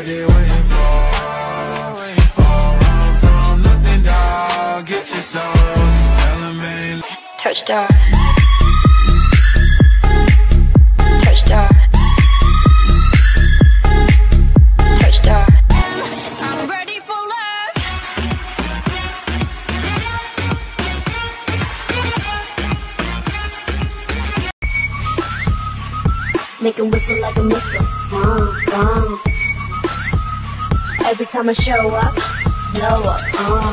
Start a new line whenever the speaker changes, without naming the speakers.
what they waiting for. Run from nothing, dog. Get your. Just tell them ain't
touchdown. Touchdown. Touchdown.
I'm ready for love.
Whistle like a missile. Boom, boom. Every time I show up, blow up. Uh.